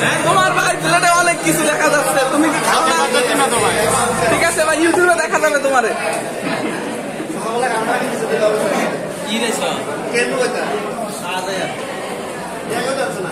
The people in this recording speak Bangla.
হ্যাঁ? তোমার ভাই প্লেটে অনেক কিছু দেখা যাচ্ছে। তুমি কি ঠিক আছে ভাই ইউটিউবে দেখা যাবে তোমারে। কি রে কেন কথা না